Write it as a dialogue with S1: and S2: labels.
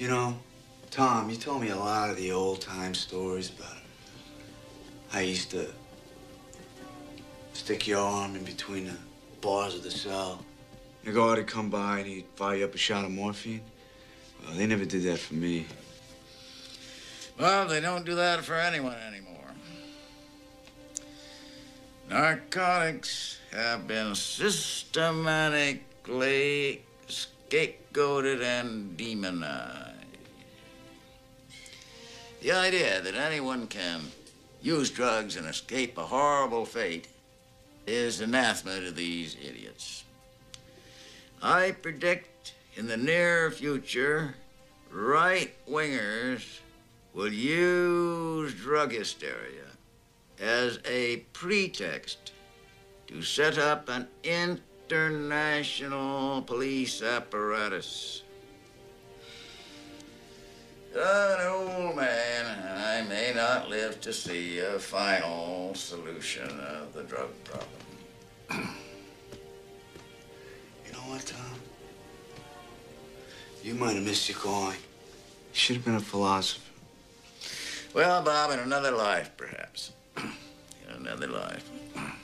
S1: You know, Tom, you told me a lot of the old time stories about how you used to stick your arm in between the bars of the cell. Your guard would come by and he'd fire you up a shot of morphine. Well, they never did that for me.
S2: Well, they don't do that for anyone anymore. Narcotics have been systematically scapegoated and demonized. The idea that anyone can use drugs and escape a horrible fate is anathema to these idiots. I predict in the near future, right wingers will use drug hysteria as a pretext to set up an international police apparatus. I'm An old man, and I may not live to see a final solution of the drug problem.
S1: You know what, Tom? You might have missed your calling. You should have been a philosopher.
S2: Well, Bob, in another life, perhaps. In another life.